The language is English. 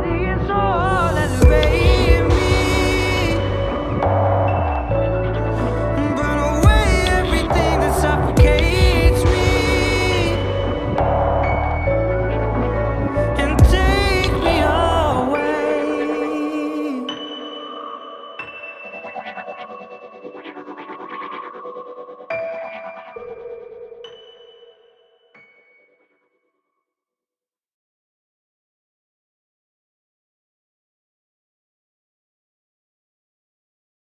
body and soul.